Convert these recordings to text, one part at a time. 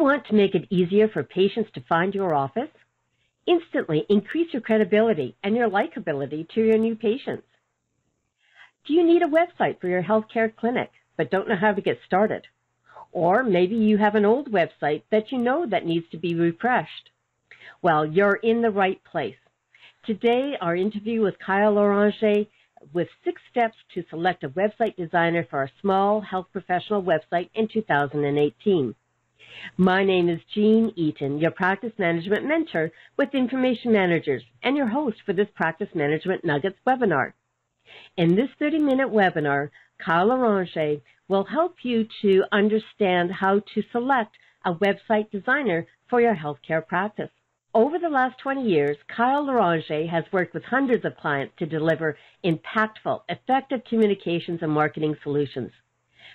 Want to make it easier for patients to find your office? Instantly increase your credibility and your likability to your new patients. Do you need a website for your healthcare clinic but don't know how to get started? Or maybe you have an old website that you know that needs to be refreshed. Well, you're in the right place. Today, our interview with Kyle Loranger with six steps to select a website designer for a small health professional website in 2018. My name is Jean Eaton, your practice management mentor with Information Managers and your host for this Practice Management Nuggets webinar. In this 30-minute webinar, Kyle Loranger will help you to understand how to select a website designer for your healthcare practice. Over the last 20 years, Kyle Loranger has worked with hundreds of clients to deliver impactful, effective communications and marketing solutions.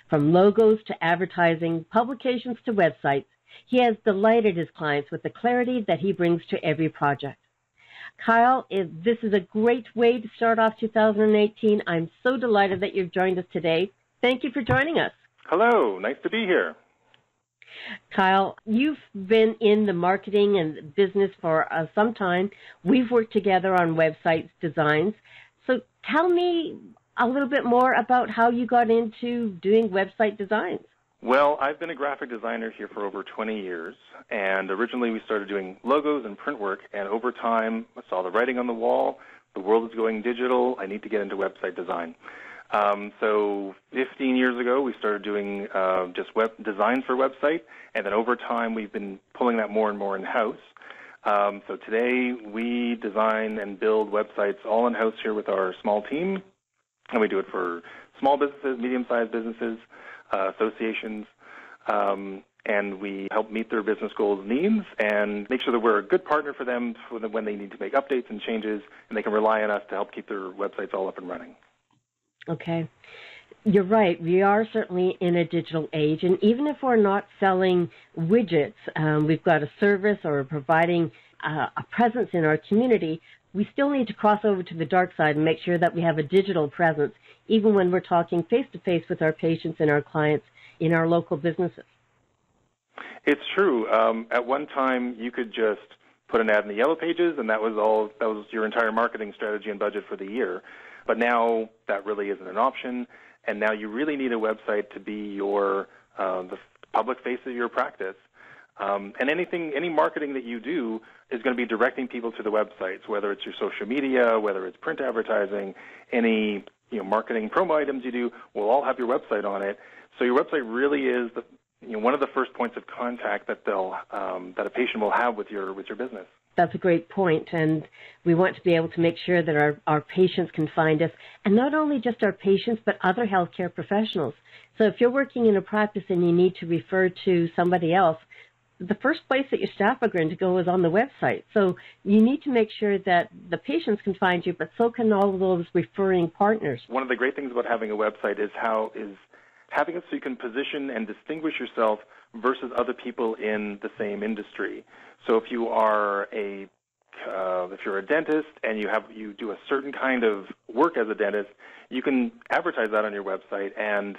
From logos to advertising, publications to websites, he has delighted his clients with the clarity that he brings to every project. Kyle, this is a great way to start off 2018. I'm so delighted that you've joined us today. Thank you for joining us. Hello, nice to be here. Kyle, you've been in the marketing and business for uh, some time. We've worked together on website designs. So tell me a little bit more about how you got into doing website designs. Well, I've been a graphic designer here for over 20 years, and originally we started doing logos and print work, and over time I saw the writing on the wall, the world is going digital, I need to get into website design. Um, so 15 years ago, we started doing uh, just web designs for website, and then over time, we've been pulling that more and more in house. Um, so today, we design and build websites all in house here with our small team, and we do it for small businesses, medium-sized businesses, uh, associations. Um, and we help meet their business goals and needs and make sure that we're a good partner for them when they need to make updates and changes and they can rely on us to help keep their websites all up and running. Okay. You're right. We are certainly in a digital age, and even if we're not selling widgets, um, we've got a service or providing uh, a presence in our community. We still need to cross over to the dark side and make sure that we have a digital presence, even when we're talking face to face with our patients and our clients in our local businesses. It's true. Um, at one time, you could just put an ad in the yellow pages, and that was all. That was your entire marketing strategy and budget for the year. But now that really isn't an option, and now you really need a website to be your uh, the public face of your practice. Um, and anything, any marketing that you do is going to be directing people to the websites, whether it's your social media, whether it's print advertising, any you know marketing promo items you do will all have your website on it. So your website really is the you know, one of the first points of contact that they'll um, that a patient will have with your with your business that's a great point, and we want to be able to make sure that our, our patients can find us, and not only just our patients, but other healthcare professionals. So if you're working in a practice and you need to refer to somebody else, the first place that your staff are going to go is on the website. So you need to make sure that the patients can find you, but so can all of those referring partners. One of the great things about having a website is how is having it so you can position and distinguish yourself versus other people in the same industry. So if you are a uh, if you're a dentist and you have you do a certain kind of work as a dentist, you can advertise that on your website, and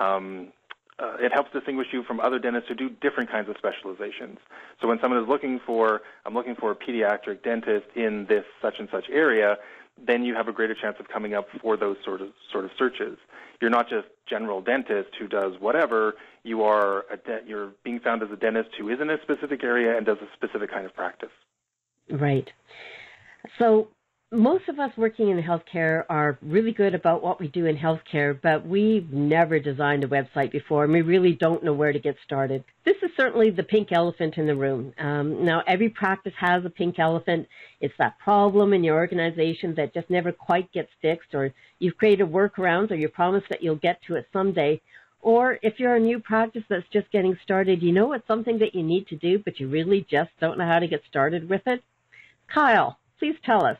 um, uh, it helps distinguish you from other dentists who do different kinds of specializations. So when someone is looking for, I'm looking for a pediatric dentist in this such and such area, then you have a greater chance of coming up for those sort of sort of searches. You're not just general dentist who does whatever. You are a de- you're being found as a dentist who is in a specific area and does a specific kind of practice. Right. So most of us working in healthcare are really good about what we do in healthcare, but we've never designed a website before, and we really don't know where to get started. This is certainly the pink elephant in the room. Um, now, every practice has a pink elephant. It's that problem in your organization that just never quite gets fixed, or you've created workarounds, or you promise that you'll get to it someday. Or if you're a new practice that's just getting started, you know it's something that you need to do, but you really just don't know how to get started with it. Kyle, please tell us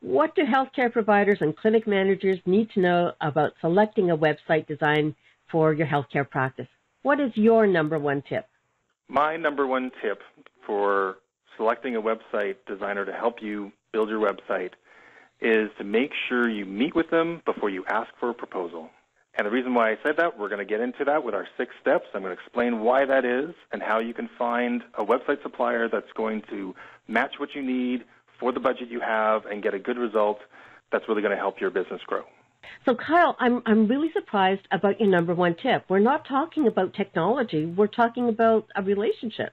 what do healthcare providers and clinic managers need to know about selecting a website design for your healthcare practice? What is your number one tip? My number one tip for selecting a website designer to help you build your website is to make sure you meet with them before you ask for a proposal. And the reason why I said that, we're going to get into that with our six steps. I'm going to explain why that is and how you can find a website supplier that's going to match what you need for the budget you have and get a good result that's really going to help your business grow. So, Kyle, I'm I'm really surprised about your number one tip. We're not talking about technology. We're talking about a relationship.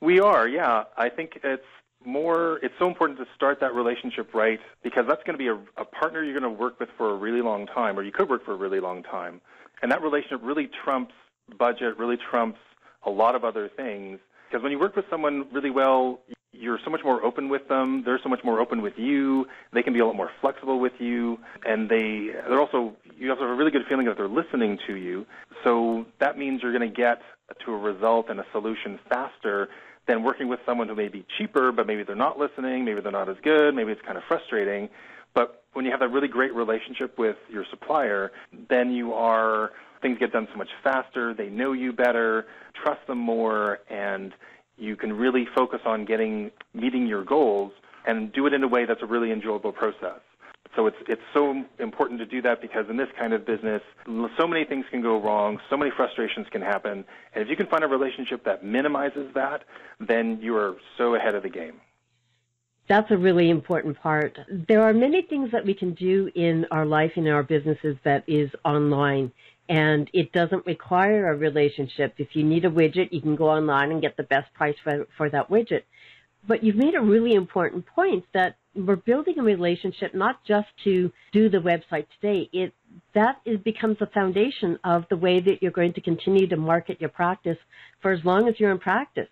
We are, yeah. I think it's more. It's so important to start that relationship right because that's going to be a, a partner you're going to work with for a really long time, or you could work for a really long time, and that relationship really trumps budget, really trumps a lot of other things. Because when you work with someone really well, you're so much more open with them. They're so much more open with you. They can be a lot more flexible with you, and they they're also you also have a really good feeling that they're listening to you. So that means you're going to get to a result and a solution faster than working with someone who may be cheaper, but maybe they're not listening, maybe they're not as good, maybe it's kind of frustrating. But when you have that really great relationship with your supplier, then you are things get done so much faster. They know you better, trust them more, and you can really focus on getting meeting your goals and do it in a way that's a really enjoyable process. So it's it's so important to do that because in this kind of business, so many things can go wrong, so many frustrations can happen, and if you can find a relationship that minimizes that, then you are so ahead of the game. That's a really important part. There are many things that we can do in our life in our businesses that is online and it doesn't require a relationship. If you need a widget, you can go online and get the best price for, for that widget. But you've made a really important point that we're building a relationship not just to do the website today. It that is, becomes the foundation of the way that you're going to continue to market your practice for as long as you're in practice.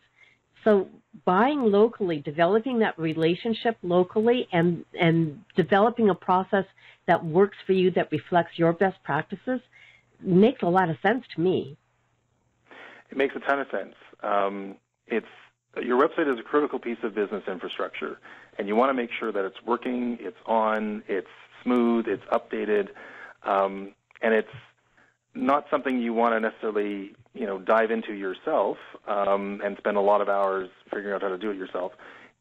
So buying locally, developing that relationship locally, and and developing a process that works for you that reflects your best practices makes a lot of sense to me. It makes a ton of sense. Um, it's your website is a critical piece of business infrastructure, and you want to make sure that it's working, it's on, it's smooth, it's updated, um, and it's not something you want to necessarily you know dive into yourself um, and spend a lot of hours figuring out how to do it yourself.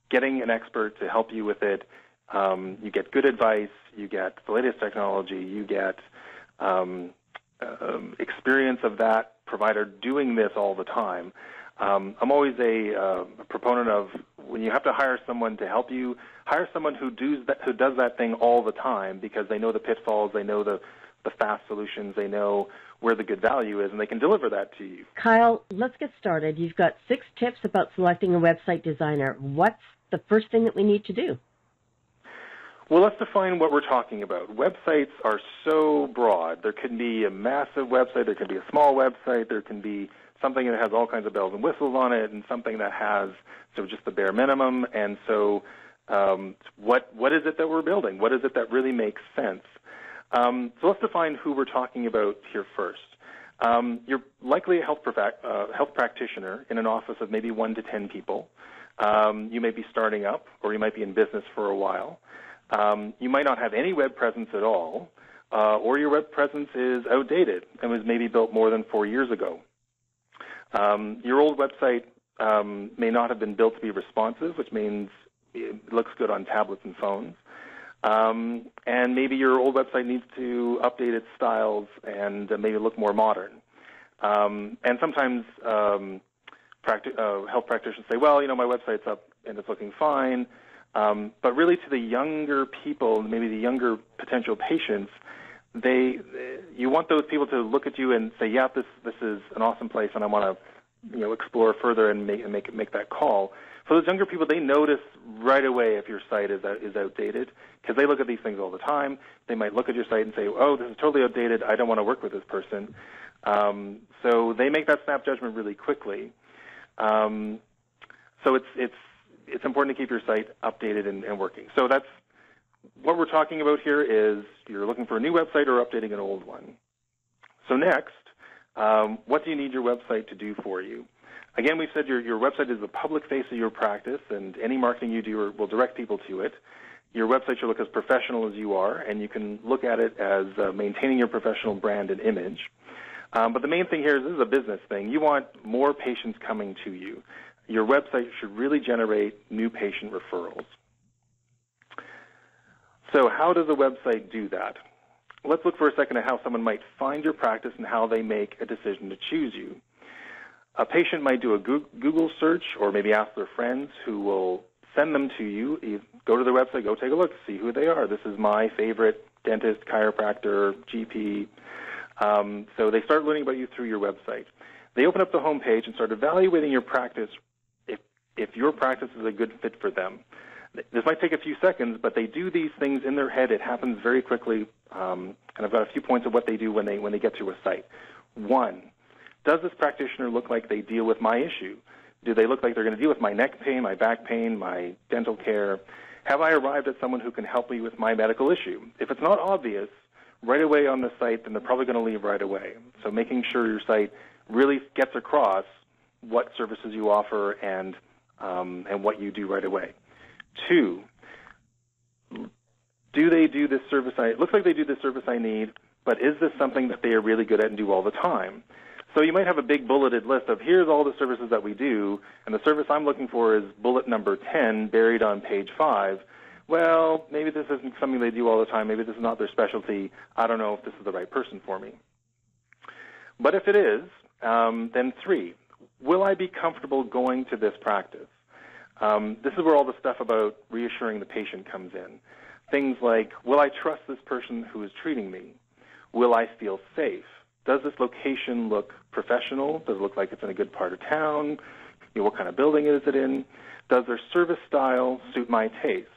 Getting an expert to help you with it, um, you get good advice, you get the latest technology, you get um, um, experience of that provider doing this all the time. Um, I'm always a, uh, proponent of when you have to hire someone to help you, hire someone who does that, who does that thing all the time because they know the pitfalls, they know the the fast solutions, they know where the good value is, and they can deliver that to you. Kyle, let's get started. You've got six tips about selecting a website designer. What's the first thing that we need to do? Well, let's define what we're talking about. Websites are so broad. There can be a massive website, there can be a small website, there can be something that has all kinds of bells and whistles on it, and something that has so just the bare minimum. And so, um, what what is it that we're building? What is it that really makes sense? Um, so let's define who we're talking about here first. Um, you're likely a health, uh, health practitioner in an office of maybe one to ten people. Um, you may be starting up, or you might be in business for a while. Um, you might not have any web presence at all, uh, or your web presence is outdated and was maybe built more than four years ago. Um, your old website um, may not have been built to be responsive, which means it looks good on tablets and phones. Um, and maybe your old website needs to update its styles and uh, maybe look more modern. Um, and sometimes um, practi- uh, health practitioners say, well, you know, my website's up and it's looking fine. Um, but really, to the younger people, maybe the younger potential patients, they you want those people to look at you and say, "Yeah, this this is an awesome place, and I want to you know explore further and make make make that call." For those younger people, they notice right away if your site is is outdated because they look at these things all the time. They might look at your site and say, "Oh, this is totally outdated. I don't want to work with this person." Um, so they make that snap judgment really quickly. Um, so it's it's it's important to keep your site updated and, and working. So that's what we're talking about here is you're looking for a new website or updating an old one. So next, um, what do you need your website to do for you? Again, we've said your, your website is the public face of your practice, and any marketing you do will direct people to it. Your website should look as professional as you are, and you can look at it as uh, maintaining your professional brand and image. Um, but the main thing here is this is a business thing. You want more patients coming to you your website should really generate new patient referrals. So how does a website do that? let's look for a second at how someone might find your practice and how they make a decision to choose you. A patient might do a Google search or maybe ask their friends who will send them to you. go to their website, go take a look, see who they are. This is my favorite dentist, chiropractor, GP. Um, so they start learning about you through your website. They open up the homepage and start evaluating your practice if, your practice is a good fit for them. This might take a few seconds, but they do these things in their head. It happens very quickly, um, and I've got a few points of what they do when they when they get to a site. One, does this practitioner look like they deal with my issue? Do they look like they're going to deal with my neck pain, my back pain, my dental care? Have I arrived at someone who can help me with my medical issue? If it's not obvious right away on the site, then they're probably going to leave right away. So making sure your site really gets across what services you offer and um, and what you do right away. Two, do they do this service I it looks like they do the service I need, but is this something that they are really good at and do all the time? So you might have a big bulleted list of here's all the services that we do, and the service I'm looking for is bullet number 10 buried on page 5. Well, maybe this isn't something they do all the time. Maybe this is not their specialty. I don't know if this is the right person for me. But if it is, um, then three, will I be comfortable going to this practice? Um, this is where all the stuff about reassuring the patient comes in. Things like, will I trust this person who is treating me? Will I feel safe? Does this location look professional? Does it look like it's in a good part of town? You know, what kind of building is it in? Does their service style suit my taste?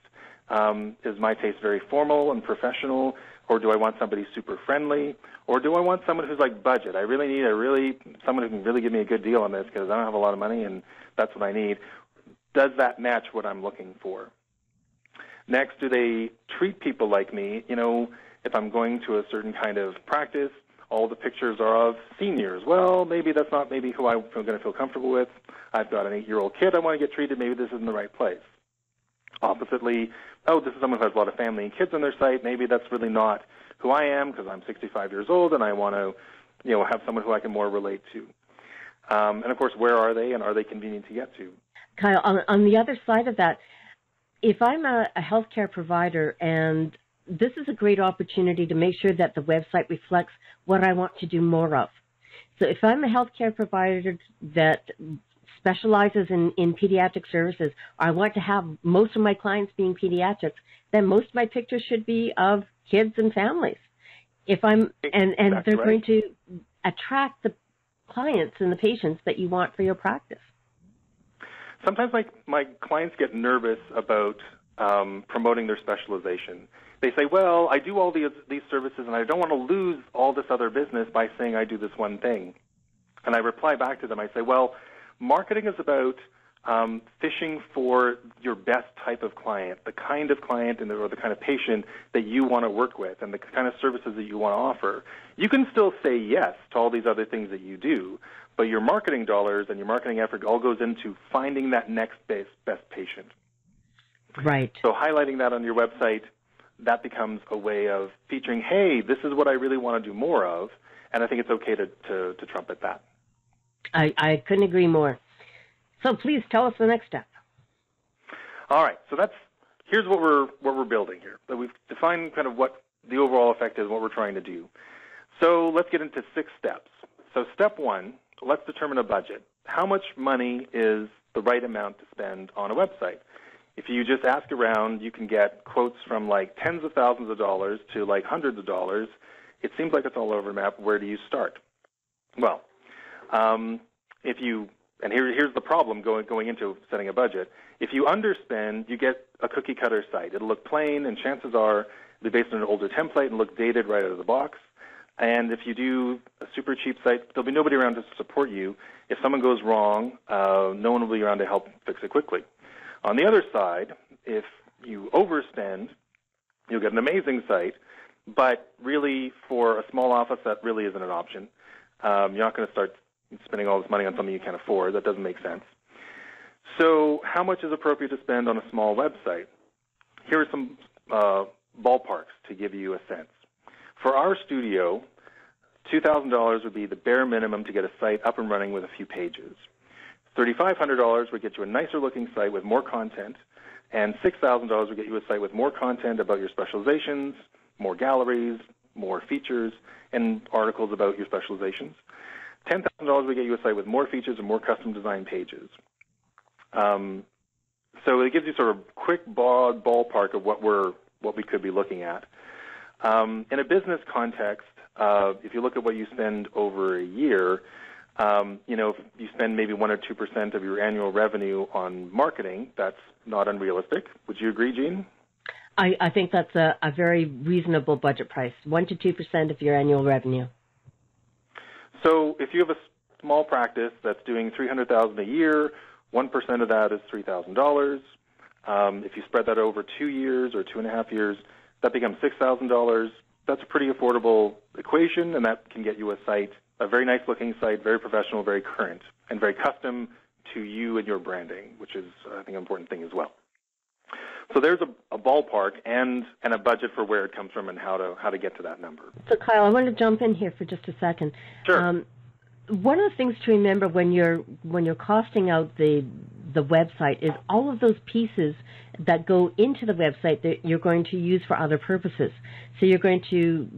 Um, is my taste very formal and professional, or do I want somebody super friendly, or do I want someone who's like budget? I really need a really someone who can really give me a good deal on this because I don't have a lot of money and that's what I need does that match what I'm looking for? Next, do they treat people like me? You know, if I'm going to a certain kind of practice, all the pictures are of seniors. Well, maybe that's not maybe who I'm going to feel comfortable with. I've got an eight-year-old kid I want to get treated. Maybe this isn't the right place. Oppositely, oh, this is someone who has a lot of family and kids on their site. Maybe that's really not who I am because I'm 65 years old and I want to, you know, have someone who I can more relate to. Um, and of course, where are they and are they convenient to get to? Kyle, on, on the other side of that, if I'm a, a healthcare provider and this is a great opportunity to make sure that the website reflects what I want to do more of. So if I'm a healthcare provider that specializes in, in pediatric services, I want to have most of my clients being pediatrics, then most of my pictures should be of kids and families. If I'm and and they're right. going to attract the clients and the patients that you want for your practice sometimes my my clients get nervous about um, promoting their specialization. They say, "Well, I do all these these services, and I don't want to lose all this other business by saying I do this one thing." And I reply back to them. I say, "Well, marketing is about um, fishing for your best type of client, the kind of client and the, or the kind of patient that you want to work with, and the kind of services that you want to offer. You can still say yes to all these other things that you do, but your marketing dollars and your marketing effort all goes into finding that next best, best patient. Right. So highlighting that on your website, that becomes a way of featuring, hey, this is what I really want to do more of, and I think it's okay to, to, to trumpet that. I, I couldn't agree more. So please tell us the next step. All right. So that's here's what we're what we're building here. We've defined kind of what the overall effect is, what we're trying to do. So let's get into six steps. So step one let's determine a budget. How much money is the right amount to spend on a website? If you just ask around, you can get quotes from like tens of thousands of dollars to like hundreds of dollars. It seems like it's all over the map. Where do you start? Well, um, if you and here, here's the problem going going into setting a budget. If you underspend, you get a cookie cutter site. It'll look plain, and chances are it'll be based on an older template and look dated right out of the box. And if you do a super cheap site, there'll be nobody around to support you. If someone goes wrong, uh, no one will be around to help fix it quickly. On the other side, if you overspend, you'll get an amazing site, but really for a small office, that really isn't an option. Um, you're not going to start spending all this money on something you can't afford. That doesn't make sense. So, how much is appropriate to spend on a small website? Here are some uh, ballparks to give you a sense. For our studio, $2,000 would be the bare minimum to get a site up and running with a few pages. $3,500 would get you a nicer looking site with more content, and $6,000 would get you a site with more content about your specializations, more galleries, more features, and articles about your specializations. $10,000 we get you a site with more features and more custom design pages. Um, so it gives you sort of a quick broad ballpark of what we're what we could be looking at. Um, in a business context, uh, if you look at what you spend over a year, um, you know, if you spend maybe one or two percent of your annual revenue on marketing, that's not unrealistic. Would you agree, Jean? I, I think that's a, a very reasonable budget price, one to two percent of your annual revenue. So if you have a small practice that's doing three hundred thousand a year, one percent of that is three thousand dollars. Um, if you spread that over two years or two and a half years, that becomes six thousand dollars. That's a pretty affordable equation, and that can get you a site a very nice looking site, very professional, very current, and very custom to you and your branding, which is, I think, an important thing as well. So there's a, a, ballpark and and a budget for where it comes from and how to how to get to that number. So Kyle, I want to jump in here for just a second. Sure. Um, one of the things to remember when you're when you're costing out the the website is all of those pieces that go into the website that you're going to use for other purposes. So you're going to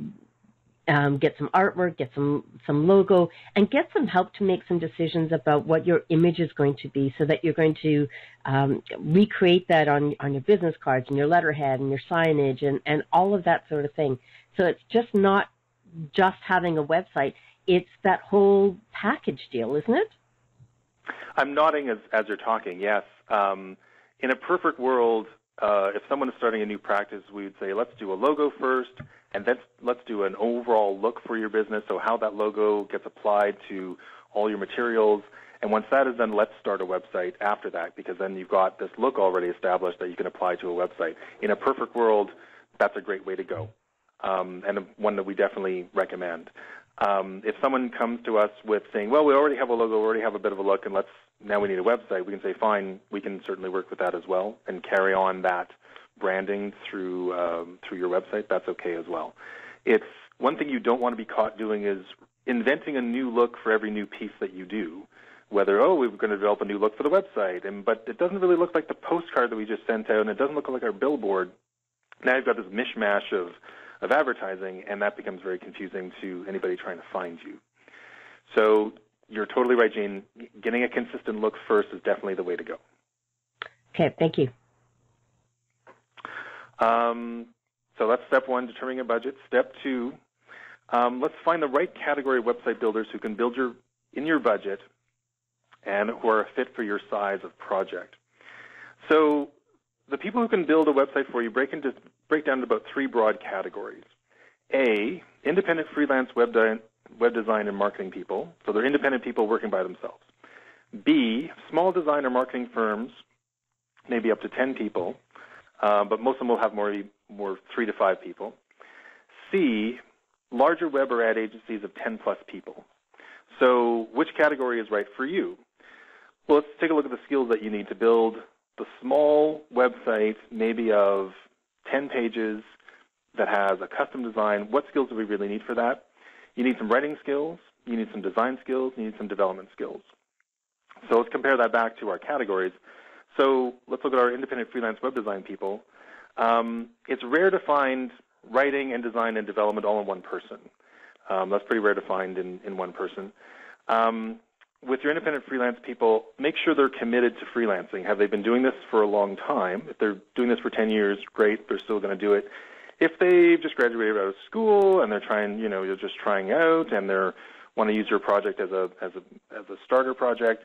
um, get some artwork, get some some logo, and get some help to make some decisions about what your image is going to be, so that you're going to um, recreate that on on your business cards and your letterhead and your signage and and all of that sort of thing. So it's just not just having a website; it's that whole package deal, isn't it? I'm nodding as as you're talking. Yes. Um, in a perfect world, uh, if someone is starting a new practice, we would say, let's do a logo first, and then let's do an overall look for your business. So how that logo gets applied to all your materials. And once that is done, let's start a website after that, because then you've got this look already established that you can apply to a website. In a perfect world, that's a great way to go, um, and one that we definitely recommend. Um, if someone comes to us with saying, "Well, we already have a logo, we already have a bit of a look, and let's now we need a website, we can say, fine, we can certainly work with that as well and carry on that branding through um, through your website. That's okay as well. It's one thing you don't want to be caught doing is inventing a new look for every new piece that you do. Whether oh we're going to develop a new look for the website, and but it doesn't really look like the postcard that we just sent out, and it doesn't look like our billboard. Now you've got this mishmash of of advertising, and that becomes very confusing to anybody trying to find you. So you're totally right, Jane. Getting a consistent look first is definitely the way to go. Okay, thank you. Um, so that's step one, determining a budget. Step two, um, let's find the right category of website builders who can build your in your budget and who are a fit for your size of project. So the people who can build a website for you break into break down into about three broad categories. A, independent freelance web, web design and marketing people. So they're independent people working by themselves. B, small design or marketing firms, maybe up to 10 people, uh, but most of them will have more, more three to five people. C, larger web or ad agencies of 10 plus people. So which category is right for you? Well, let's take a look at the skills that you need to build the small website, maybe of 10 pages that has a custom design. What skills do we really need for that? You need some writing skills, you need some design skills, you need some development skills. So let's compare that back to our categories. So let's look at our independent freelance web design people. Um, it's rare to find writing and design and development all in one person. Um, that's pretty rare to find in, in one person. Um, with your independent freelance people, make sure they're committed to freelancing. Have they been doing this for a long time? If they're doing this for 10 years, great, they're still going to do it if they've just graduated out of school and they're trying, you know, you're just trying out and they're want to use your project as a as a as a starter project,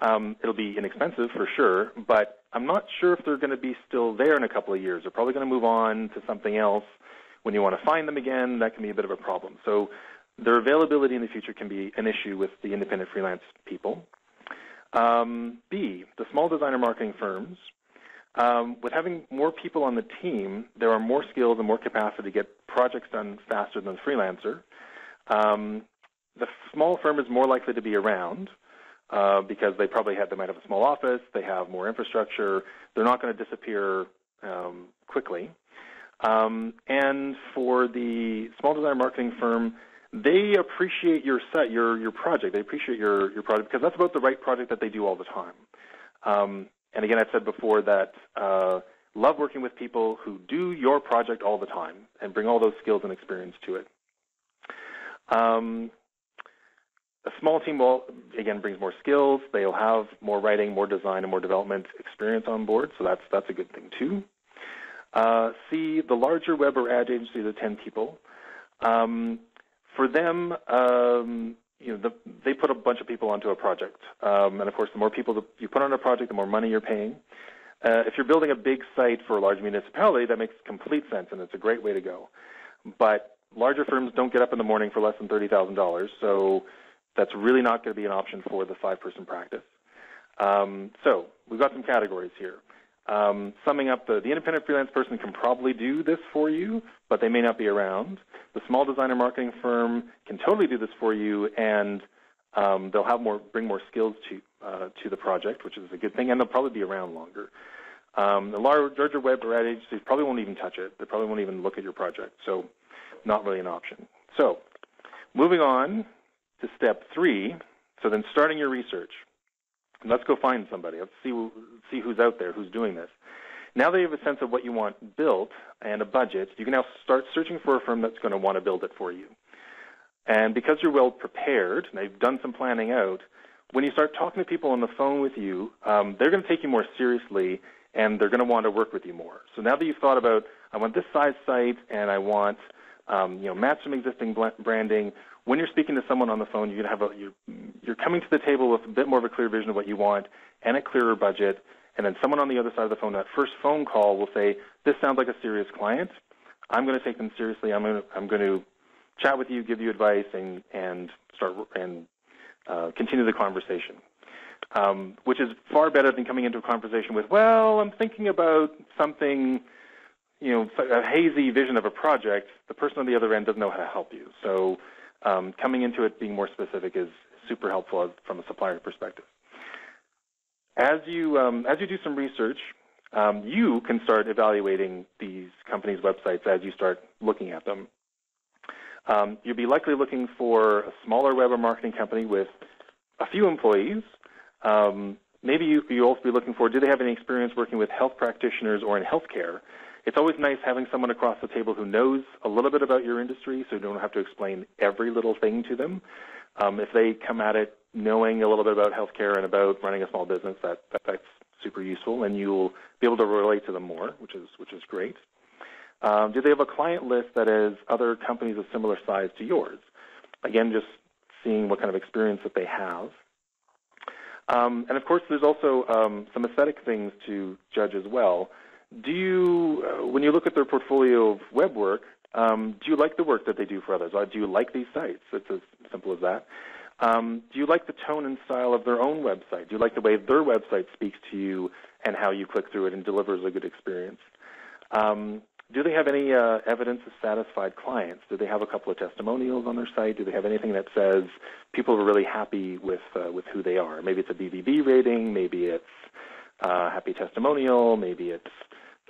um, it'll be inexpensive for sure. But I'm not sure if they're going to be still there in a couple of years. They're probably going to move on to something else. When you want to find them again, that can be a bit of a problem. So their availability in the future can be an issue with the independent freelance people. Um, B, the small designer marketing firms um, with having more people on the team, there are more skills and more capacity to get projects done faster than the freelancer. Um, the small firm is more likely to be around uh, because they probably have they might have a small office, they have more infrastructure, they're not going to disappear um, quickly. Um, and for the small design marketing firm, they appreciate your set, your your project. They appreciate your your project because that's about the right project that they do all the time. Um, and again, I've said before that uh, love working with people who do your project all the time and bring all those skills and experience to it. Um, a small team will again brings more skills. They'll have more writing, more design, and more development experience on board. So that's that's a good thing too. Uh, C, the larger web or ad agency, the 10 people. Um, for them, um, you know, the, they put a bunch of people onto a project, um, and of course, the more people you put on a project, the more money you're paying. Uh, if you're building a big site for a large municipality, that makes complete sense, and it's a great way to go. But larger firms don't get up in the morning for less than thirty thousand dollars, so that's really not going to be an option for the five-person practice. Um, so we've got some categories here. Um, summing up, the, the independent freelance person can probably do this for you, but they may not be around. The small designer marketing firm can totally do this for you, and um, they'll have more, bring more skills to uh, to the project, which is a good thing, and they'll probably be around longer. Um, the larger web or ad agencies probably won't even touch it. They probably won't even look at your project, so not really an option. So, moving on to step three. So then, starting your research. Let's go find somebody. Let's see see who's out there, who's doing this. Now that you have a sense of what you want built and a budget, you can now start searching for a firm that's going to want to build it for you. And because you're well prepared, and they've done some planning out, when you start talking to people on the phone with you, um, they're going to take you more seriously and they're going to want to work with you more. So now that you've thought about, I want this size site and I want, um, you know, match some existing branding. When you're speaking to someone on the phone, you're have a, you're, you're coming to the table with a bit more of a clear vision of what you want and a clearer budget and then someone on the other side of the phone, that first phone call will say, "This sounds like a serious client. I'm going to take them seriously. I'm going to I'm going to chat with you, give you advice, and and start and uh, continue the conversation." Um, which is far better than coming into a conversation with, "Well, I'm thinking about something." You know, a hazy vision of a project. The person on the other end doesn't know how to help you. So, um, coming into it being more specific is super helpful from a supplier perspective. As you um, as you do some research, um, you can start evaluating these companies' websites as you start looking at them. Um, you'll be likely looking for a smaller web or marketing company with a few employees. Um, maybe you, you'll also be looking for do they have any experience working with health practitioners or in healthcare? It's always nice having someone across the table who knows a little bit about your industry so you don't have to explain every little thing to them. Um, if they come at it knowing a little bit about healthcare and about running a small business, that, that that's super useful, and you'll be able to relate to them more, which is which is great. Um, do they have a client list that has other companies of similar size to yours? Again, just seeing what kind of experience that they have. Um, and of course, there's also um, some aesthetic things to judge as well. Do you, uh, when you look at their portfolio of web work, um, do you like the work that they do for others? Or do you like these sites? It's as simple as that. Um, do you like the tone and style of their own website? Do you like the way their website speaks to you and how you click through it and delivers a good experience? Um, do they have any uh, evidence of satisfied clients? Do they have a couple of testimonials on their site? Do they have anything that says people are really happy with uh, with who they are? Maybe it's a BBB rating, maybe it's uh, happy testimonial, maybe it's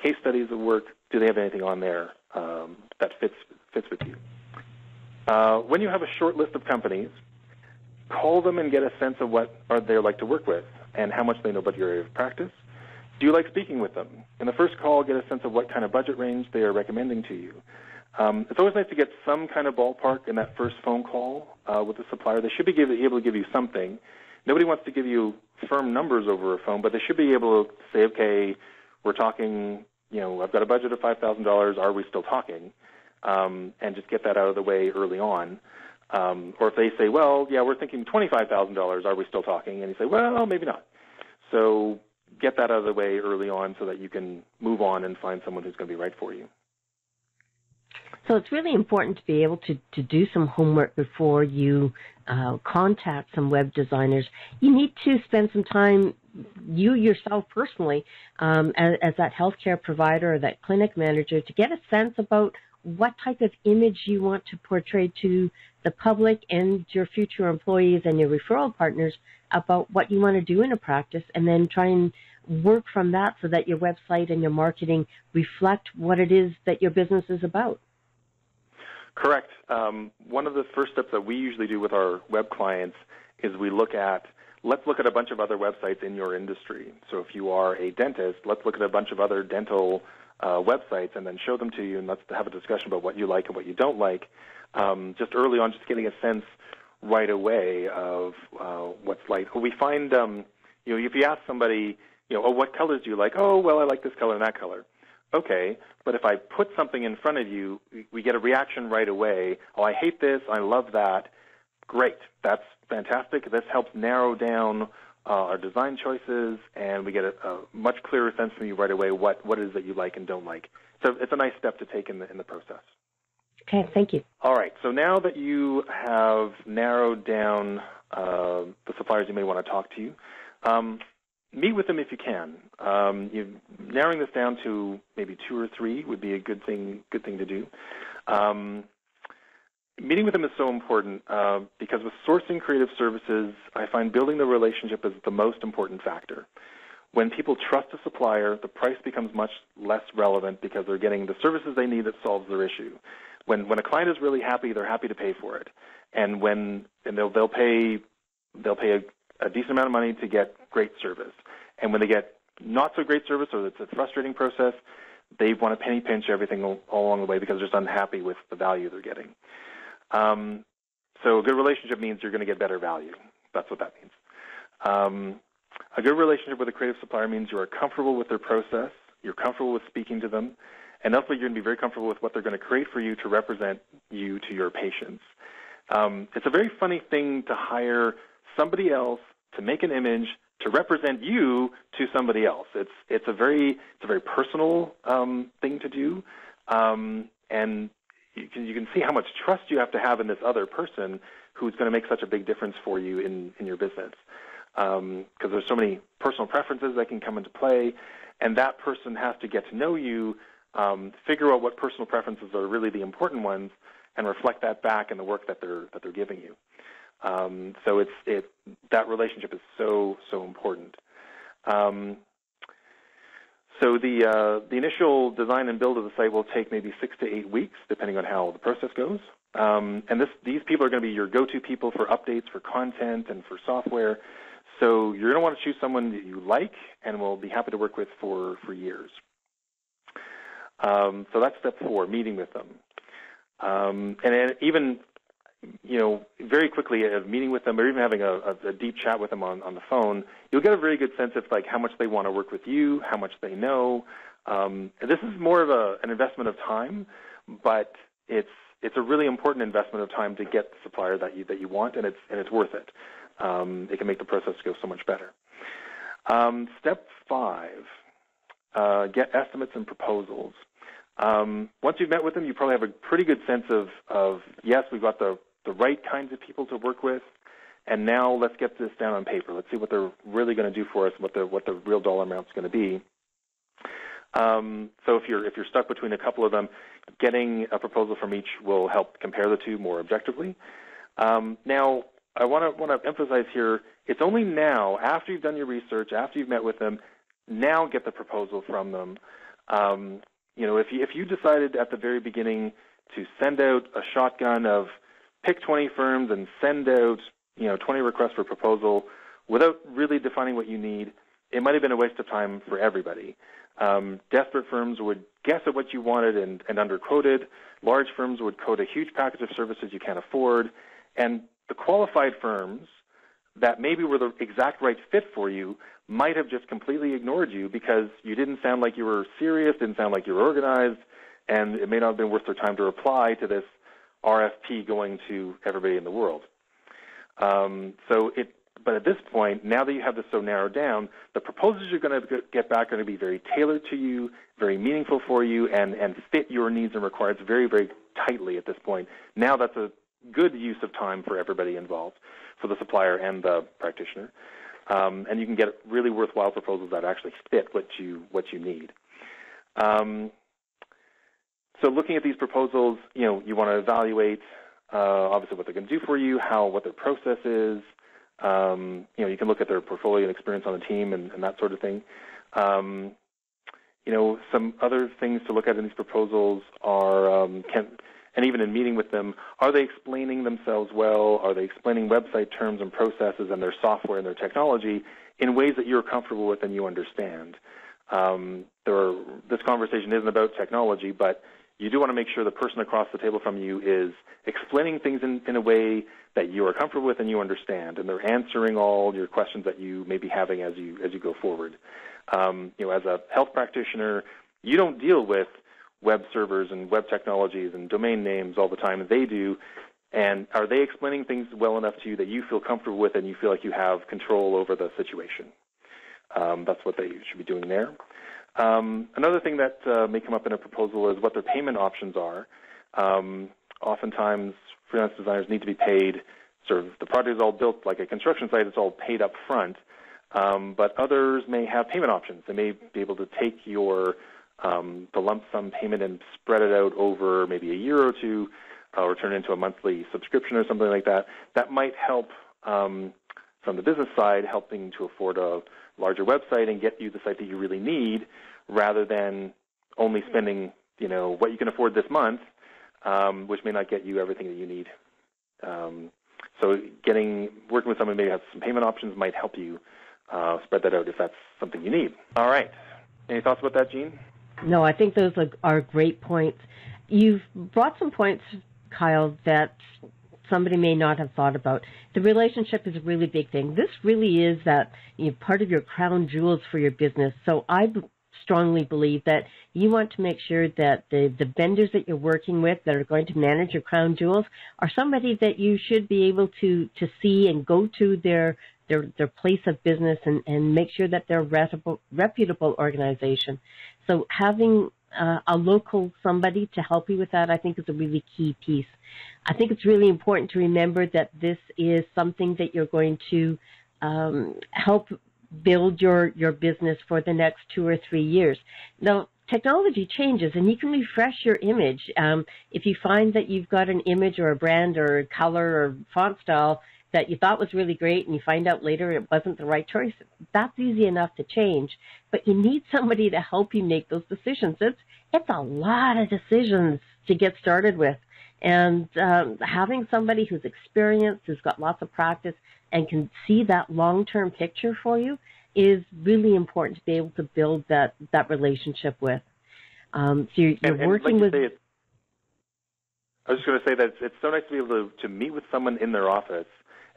case studies of work. Do they have anything on there um, that fits fits with you? Uh, when you have a short list of companies, call them and get a sense of what are they like to work with and how much they know about your area of practice. Do you like speaking with them? In the first call, get a sense of what kind of budget range they are recommending to you. Um, it's always nice to get some kind of ballpark in that first phone call uh, with the supplier. They should be able to give you something. Nobody wants to give you firm numbers over a phone, but they should be able to say, okay, we're talking, you know, I've got a budget of $5,000. Are we still talking? Um, and just get that out of the way early on. Um, or if they say, well, yeah, we're thinking $25,000, are we still talking? And you say, well, maybe not. So get that out of the way early on so that you can move on and find someone who's going to be right for you. So it's really important to be able to, to do some homework before you uh, contact some web designers. You need to spend some time, you yourself personally, um, as, as that healthcare provider or that clinic manager, to get a sense about what type of image you want to portray to the public and your future employees and your referral partners about what you want to do in a practice and then try and work from that so that your website and your marketing reflect what it is that your business is about. Correct. Um, one of the first steps that we usually do with our web clients is we look at let's look at a bunch of other websites in your industry. So if you are a dentist, let's look at a bunch of other dental uh, websites and then show them to you, and let's have a discussion about what you like and what you don't like. Um, just early on, just getting a sense right away of uh, what's like. We find, um, you know, if you ask somebody, you know, oh, what colors do you like? Oh, well, I like this color and that color. Okay, but if I put something in front of you, we get a reaction right away. Oh, I hate this. I love that. Great. That's fantastic. This helps narrow down uh, our design choices, and we get a, a, much clearer sense from you right away what, what it is that you like and don't like. So it's a nice step to take in the, in the process. Okay, thank you. All right, so now that you have narrowed down uh, the suppliers you may want to talk to, um, meet with them if you can. Um, you, narrowing this down to maybe two or three would be a good thing. Good thing to do. Um, meeting with them is so important uh, because with sourcing creative services, I find building the relationship is the most important factor. When people trust a supplier, the price becomes much less relevant because they're getting the services they need that solves their issue. When when a client is really happy, they're happy to pay for it, and when and they'll they'll pay they'll pay a, a decent amount of money to get great service, and when they get not so great service or it's a frustrating process, they want to penny pinch everything all, all along the way because they're just unhappy with the value they're getting. Um, so a good relationship means you're going to get better value. That's what that means. Um, a good relationship with a creative supplier means you are comfortable with their process, you're comfortable with speaking to them, and ultimately you're going to be very comfortable with what they're going to create for you to represent you to your patients. Um, it's a very funny thing to hire somebody else to make an image to represent you to somebody else. It's it's a very it's a very personal um, thing to do, um, and you can you can see how much trust you have to have in this other person who's going to make such a big difference for you in in your business. Because um, there's so many personal preferences that can come into play, and that person has to get to know you, um, figure out what personal preferences are really the important ones, and reflect that back in the work that they're that they're giving you. Um, so it's it that relationship is so so important. Um, so the uh, the initial design and build of the site will take maybe six to eight weeks, depending on how the process goes. Um, and this, these people are going to be your go-to people for updates, for content, and for software. So you're going to want to choose someone that you like and will be happy to work with for for years. Um, so that's step four, meeting with them. Um, and even you know, very quickly of meeting with them or even having a, a, a deep chat with them on, on the phone, you'll get a very good sense of like how much they want to work with you, how much they know. Um, this is more of a, an investment of time, but it's it's a really important investment of time to get the supplier that you that you want, and it's and it's worth it. Um, it can make the process go so much better. Um, step five: uh, get estimates and proposals. Um, once you've met with them, you probably have a pretty good sense of, of yes, we've got the the right kinds of people to work with. And now let's get this down on paper. Let's see what they're really going to do for us, what the what the real dollar amount is going to be. Um, so if you're if you're stuck between a couple of them, getting a proposal from each will help compare the two more objectively. Um, now, I want to want to emphasize here: it's only now, after you've done your research, after you've met with them, now get the proposal from them. Um, you know, if you if you decided at the very beginning to send out a shotgun of pick 20 firms and send out, you know, 20 requests for proposal without really defining what you need, it might have been a waste of time for everybody. Um, desperate firms would guess at what you wanted and, and underquoted. Large firms would quote a huge package of services you can't afford. And the qualified firms that maybe were the exact right fit for you might have just completely ignored you because you didn't sound like you were serious, didn't sound like you were organized, and it may not have been worth their time to reply to this RFP going to everybody in the world. Um, so it, but at this point, now that you have this so narrowed down, the proposals you're going to get back are going to be very tailored to you, very meaningful for you, and, and fit your needs and requirements very, very tightly at this point. Now that's a good use of time for everybody involved, for the supplier and the practitioner. Um, and you can get really worthwhile proposals that actually fit what you what you need. Um, so looking at these proposals, you know, you want to evaluate uh, obviously what they're going to do for you, how what their process is. Um, you know, you can look at their portfolio and experience on the team and, and that sort of thing. Um, you know, some other things to look at in these proposals are um, can and even in meeting with them, are they explaining themselves well? Are they explaining website terms and processes and their software and their technology in ways that you're comfortable with and you understand? Um, are, this conversation isn't about technology, but you do want to make sure the person across the table from you is explaining things in, in a way that you are comfortable with and you understand, and they're answering all your questions that you may be having as you as you go forward. Um, you know, as a health practitioner, you don't deal with web servers and web technologies and domain names all the time. They do. And are they explaining things well enough to you that you feel comfortable with and you feel like you have control over the situation? Um, that's what they should be doing there. Um, another thing that uh, may come up in a proposal is what their payment options are. Um, oftentimes, freelance designers need to be paid. Sort of the project is all built like a construction site; it's all paid up front. Um, but others may have payment options. They may be able to take your um, the lump sum payment and spread it out over maybe a year or two, uh, or turn it into a monthly subscription or something like that. That might help um, from the business side, helping to afford a larger website and get you the site that you really need, rather than only spending you know what you can afford this month, um, which may not get you everything that you need. Um, so getting working with someone maybe has some payment options might help you uh, spread that out if that's something you need. All right. Any thoughts about that, Jean? No, I think those are, are great points. You've brought some points, Kyle, that somebody may not have thought about. The relationship is a really big thing. This really is that you know, part of your crown jewels for your business. So I strongly believe that you want to make sure that the, the vendors that you're working with that are going to manage your crown jewels are somebody that you should be able to, to see and go to their their their place of business and, and make sure that they're a reputable, reputable organization. So having uh, a local somebody to help you with that, I think, is a really key piece. I think it's really important to remember that this is something that you're going to um, help build your your business for the next two or three years. Now, technology changes and you can refresh your image. Um, if you find that you've got an image or a brand or a color or font style that you thought was really great and you find out later it wasn't the right choice, that's easy enough to change. But you need somebody to help you make those decisions. It's, it's a lot of decisions to get started with. And um, having somebody who's experienced, who's got lots of practice, and can see that long-term picture for you is really important to be able to build that, that relationship with. Um, so you're, you're and, and working like with. I was just going to say that it's so nice to be able to, to meet with someone in their office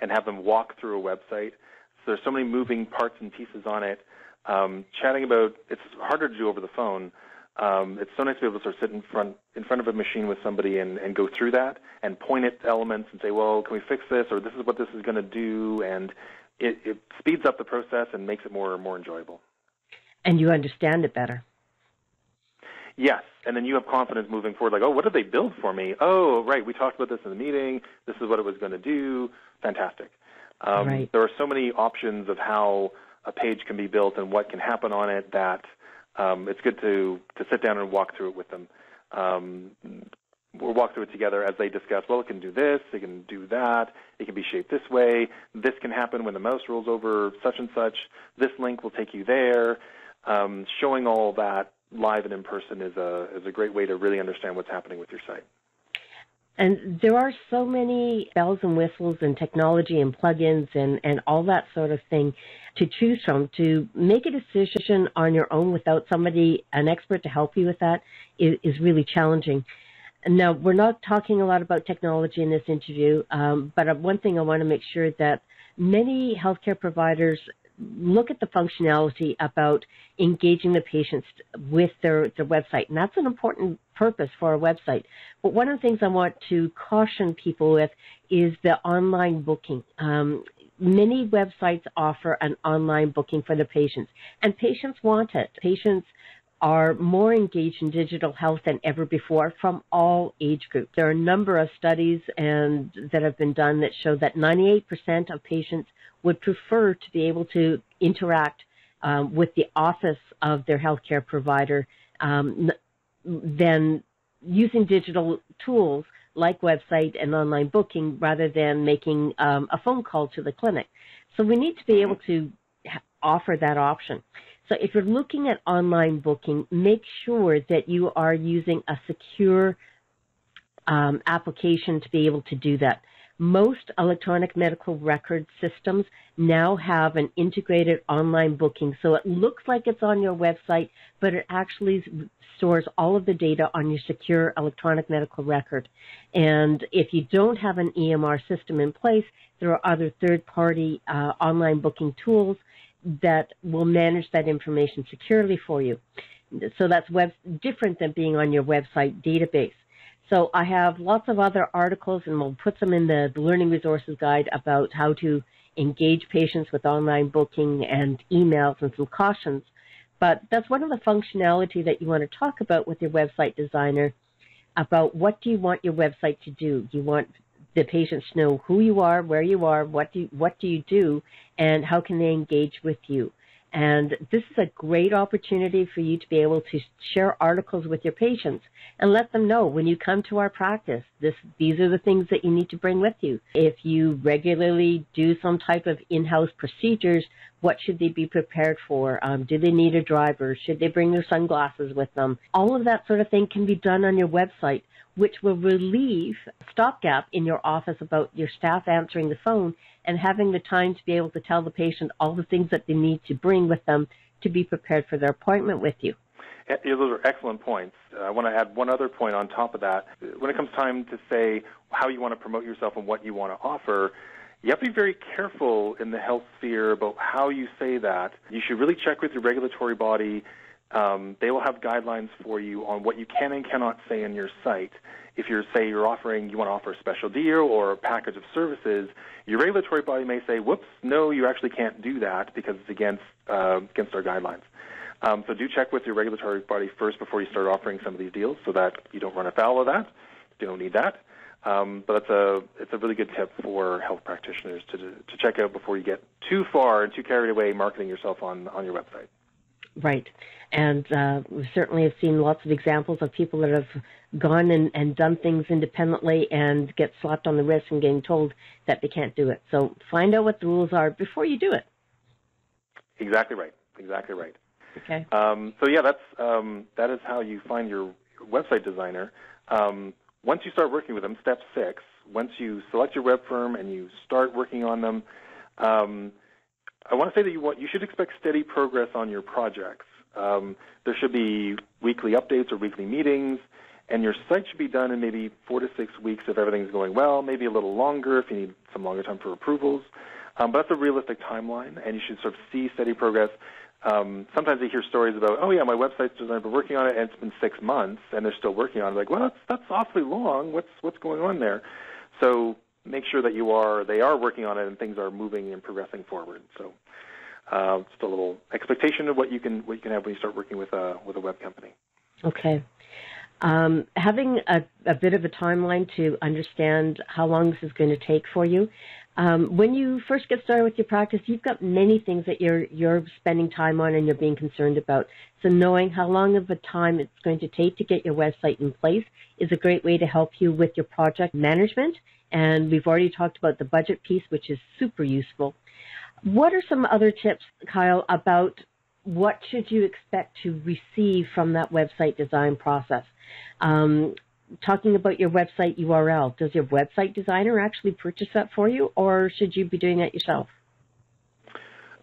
and have them walk through a website. So there's so many moving parts and pieces on it. Um, chatting about it's harder to do over the phone. Um, it's so nice to be able to sort of sit in front in front of a machine with somebody and, and go through that and point at elements and say, well, can we fix this or this is what this is going to do, and it, it speeds up the process and makes it more more enjoyable. And you understand it better. Yes, and then you have confidence moving forward. Like, oh, what did they build for me? Oh, right, we talked about this in the meeting. This is what it was going to do fantastic. Um, right. There are so many options of how a page can be built and what can happen on it that um, it's good to to sit down and walk through it with them. Um, we'll walk through it together as they discuss. Well, it can do this, it can do that, it can be shaped this way. This can happen when the mouse rolls over such and such. This link will take you there. Um, showing all that live and in person is a is a great way to really understand what's happening with your site. And there are so many bells and whistles and technology and plugins and, and all that sort of thing to choose from. To make a decision on your own without somebody, an expert to help you with that, is, is really challenging. Now, we're not talking a lot about technology in this interview, um, but one thing I want to make sure that many healthcare providers look at the functionality about engaging the patients with their, their website. And that's an important purpose for a website. But one of the things I want to caution people with is the online booking. Um, many websites offer an online booking for the patients, and patients want it. Patients are more engaged in digital health than ever before from all age groups. There are a number of studies and that have been done that show that 98% of patients would prefer to be able to interact um, with the office of their healthcare provider um, than using digital tools like website and online booking rather than making um, a phone call to the clinic. So we need to be able to offer that option. So if you're looking at online booking, make sure that you are using a secure um, application to be able to do that. Most electronic medical record systems now have an integrated online booking. So it looks like it's on your website, but it actually stores all of the data on your secure electronic medical record. And if you don't have an EMR system in place, there are other third-party uh, online booking tools that will manage that information securely for you. So that's web, different than being on your website database. So I have lots of other articles, and we'll put them in the, Learning Resources Guide about how to engage patients with online booking and emails and some cautions. But that's one of the functionality that you want to talk about with your website designer about what do you want your website to do. You want the patients know who you are, where you are, what do you, what do you do, and how can they engage with you. And this is a great opportunity for you to be able to share articles with your patients and let them know when you come to our practice, this, these are the things that you need to bring with you. If you regularly do some type of in-house procedures, what should they be prepared for? Um, do they need a driver? Should they bring their sunglasses with them? All of that sort of thing can be done on your website which will relieve stopgap in your office about your staff answering the phone and having the time to be able to tell the patient all the things that they need to bring with them to be prepared for their appointment with you. Yeah, those are excellent points. Uh, I want to add one other point on top of that. When it comes time to say how you want to promote yourself and what you want to offer, you have to be very careful in the health sphere about how you say that. You should really check with your regulatory body um, they will have guidelines for you on what you can and cannot say in your site. If you're say you're offering, you want to offer a special deal or a package of services, your regulatory body may say, "Whoops, no, you actually can't do that because it's against uh, against our guidelines." Um, so do check with your regulatory body first before you start offering some of these deals, so that you don't run afoul of that. You don't need that. Um, but it's a it's a really good tip for health practitioners to to check out before you get too far and too carried away marketing yourself on on your website. Right. And uh, we certainly have seen lots of examples of people that have gone and, and done things independently and get slapped on the wrist and getting told that they can't do it. So find out what the rules are before you do it. Exactly right. Exactly right. Okay. Um, so yeah, that's um, that is how you find your website designer. Um, once you start working with them, step six. Once you select your web firm and you start working on them, um, I want to say that you want you should expect steady progress on your projects. Um, there should be weekly updates or weekly meetings, and your site should be done in maybe four to six weeks if everything's going well. Maybe a little longer if you need some longer time for approvals. Um, but that's a realistic timeline, and you should sort of see steady progress. Um, sometimes I hear stories about, oh yeah, my website's designed, been working on it, and it's been six months, and they're still working on it. Like, well, that's that's awfully long. What's what's going on there? So make sure that you are they are working on it and things are moving and progressing forward. So uh, just a little expectation of what you can what you can have when you start working with a with a web company. Okay. Um, having a, a, bit of a timeline to understand how long this is going to take for you. Um, when you first get started with your practice, you've got many things that you're you're spending time on and you're being concerned about. So knowing how long of a time it's going to take to get your website in place is a great way to help you with your project management and we've already talked about the budget piece, which is super useful. What are some other tips, Kyle, about what should you expect to receive from that website design process? Um, talking about your website URL, does your website designer actually purchase that for you, or should you be doing that yourself?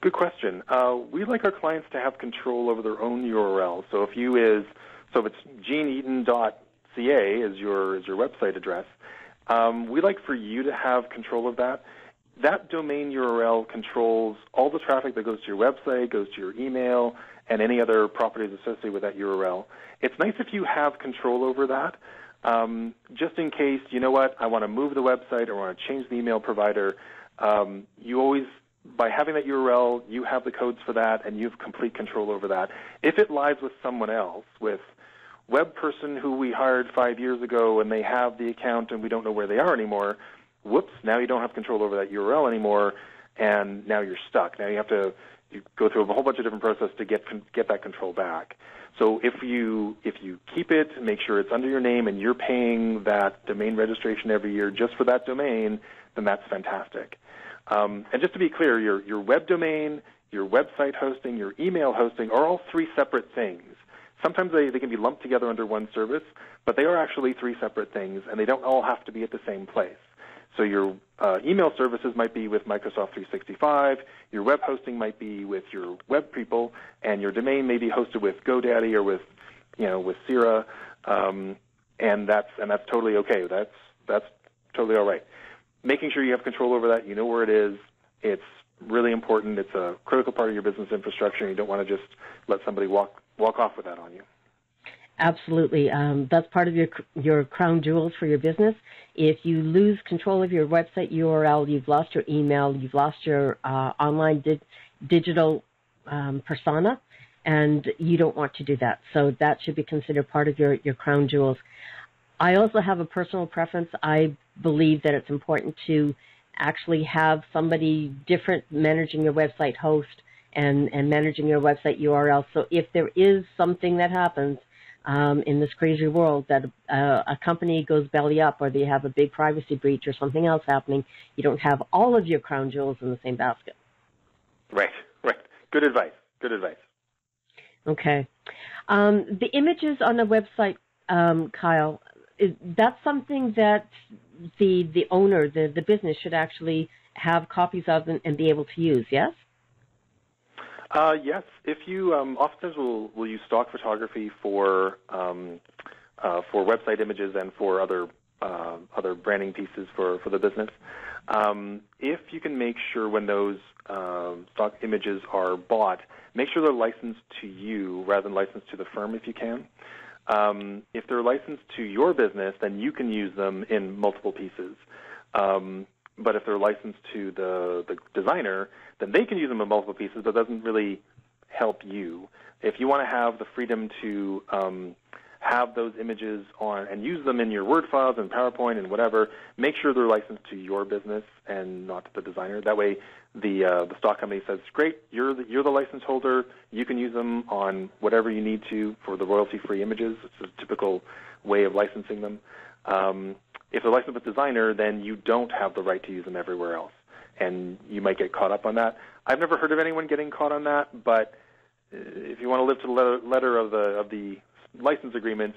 Good question. Uh, we like our clients to have control over their own URL. So if you is so if it's jeaneaton.ca is your is your website address, um, we like for you to have control of that. That domain URL controls all the traffic that goes to your website, goes to your email, and any other properties associated with that URL. It's nice if you have control over that, um, just in case, you know what, I want to move the website or I want to change the email provider. Um, you always, by having that URL, you have the codes for that and you have complete control over that. If it lies with someone else, with web person who we hired five years ago and they have the account and we don't know where they are anymore, whoops, now you don't have control over that URL anymore and now you're stuck. Now you have to you go through a whole bunch of different process to get get that control back. So if you if you keep it, make sure it's under your name and you're paying that domain registration every year just for that domain, then that's fantastic. Um, and just to be clear, your your web domain, your website hosting, your email hosting are all three separate things. Sometimes they, they can be lumped together under one service, but they are actually three separate things, and they don't all have to be at the same place. So your uh, email services might be with Microsoft 365, your web hosting might be with your web people, and your domain may be hosted with GoDaddy or with, you know, with CIRA, um, and that's and that's totally okay. That's that's totally all right. Making sure you have control over that, you know where it is. It's really important. It's a critical part of your business infrastructure, and you don't want to just let somebody walk walk off with that on you. Absolutely. Um, that's part of your your crown jewels for your business. If you lose control of your website URL, you've lost your email, you've lost your uh, online di- digital um, persona, and you don't want to do that. So that should be considered part of your, your crown jewels. I also have a personal preference. I believe that it's important to actually have somebody different managing your website host and, and managing your website URL. So if there is something that happens, um, in this crazy world that uh, a company goes belly up or they have a big privacy breach or something else happening, you don't have all of your crown jewels in the same basket. Right, right. Good advice. Good advice. Okay. Um, the images on the website, um, Kyle, is, that's something that the the owner, the, the business, should actually have copies of and, and be able to use. Yes. Uh, yes, if you um, oftentimes will will use stock photography for um, uh, for website images and for other uh, other branding pieces for for the business. Um, if you can make sure when those um, stock images are bought, make sure they're licensed to you rather than licensed to the firm if you can. Um, if they're licensed to your business, then you can use them in multiple pieces. Um, but if they're licensed to the, the designer, then they can use them in multiple pieces, but doesn't really help you. If you want to have the freedom to um, have those images on and use them in your Word files and PowerPoint and whatever, make sure they're licensed to your business and not to the designer. That way, the uh, the stock company says, "Great, you're the, you're the license holder. You can use them on whatever you need to for the royalty-free images." It's a typical way of licensing them. Um, if they're licensed with designer, then you don't have the right to use them everywhere else, and you might get caught up on that. I've never heard of anyone getting caught on that, but uh, if you want to live to the letter, letter of the of the license agreements,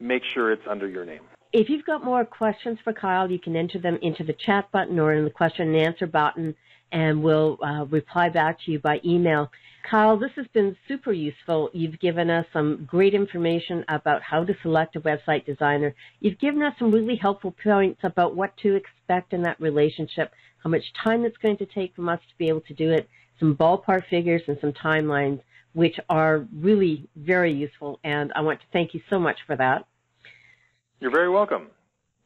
make sure it's under your name. If you've got more questions for Kyle, you can enter them into the chat button or in the question and answer button, and we'll uh, reply back to you by email. Kyle, this has been super useful. You've given us some great information about how to select a website designer. You've given us some really helpful points about what to expect in that relationship, how much time it's going to take from us to be able to do it, some ballpark figures and some timelines which are really very useful, and I want to thank you so much for that. You're very welcome.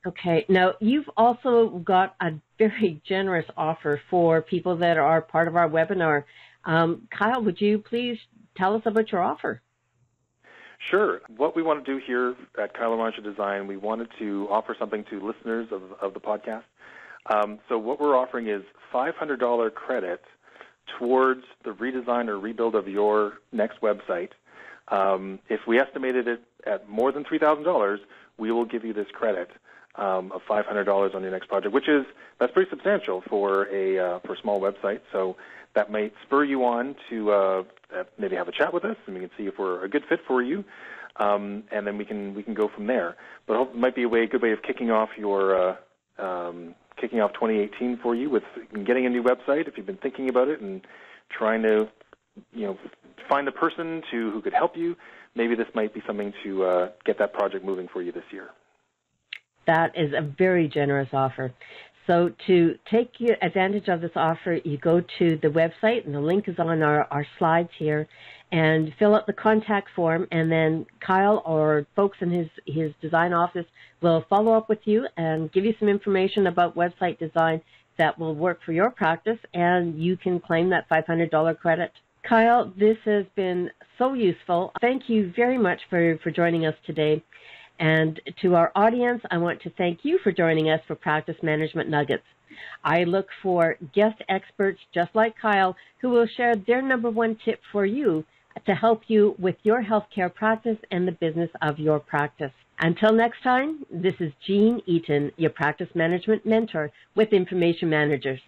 Okay, now you've also got a very generous offer for people that are part of our webinar. Um, Kyle, would you please tell us about your offer? Sure. What we want to do here at Kyle Loranger Design, we wanted to offer something to listeners of, of the podcast. Um, so what we're offering is $500 credit towards the redesign or rebuild of your next website. Um, if we estimated it at more than $3,000, we will give you this credit um, of $500 on your next project, which is that's pretty substantial for a uh, for a small website. So that might spur you on to uh, maybe have a chat with us, and we can see if we're a good fit for you, um, and then we can we can go from there. But it might be a way, good way of kicking off your uh, um, kicking off 2018 for you with getting a new website if you've been thinking about it and trying to you know find the person to who could help you maybe this might be something to uh, get that project moving for you this year that is a very generous offer so to take advantage of this offer you go to the website and the link is on our, our slides here and fill out the contact form, and then Kyle or folks in his, his design office will follow up with you and give you some information about website design that will work for your practice, and you can claim that $500 credit. Kyle, this has been so useful. Thank you very much for, for joining us today. And to our audience, I want to thank you for joining us for Practice Management Nuggets. I look for guest experts just like Kyle who will share their number one tip for you to help you with your healthcare practice and the business of your practice. Until next time, this is Jean Eaton, your practice management mentor with Information Managers.